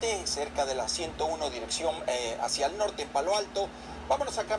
Este, cerca de la 101 dirección eh, hacia el norte en Palo Alto. Vámonos a cambiar.